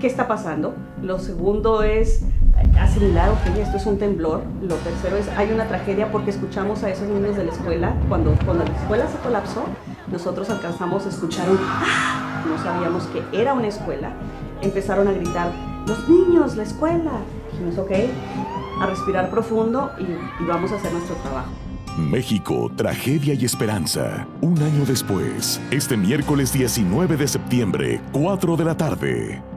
¿qué está pasando? Lo segundo es asimilar, ok, esto es un temblor. Lo tercero es, hay una tragedia porque escuchamos a esos niños de la escuela. Cuando, cuando la escuela se colapsó, nosotros alcanzamos a escuchar un ¡ah! No sabíamos que era una escuela. Empezaron a gritar, los niños, la escuela. Dijimos, ok, a respirar profundo y, y vamos a hacer nuestro trabajo. México, tragedia y esperanza. Un año después, este miércoles 19 de septiembre, 4 de la tarde.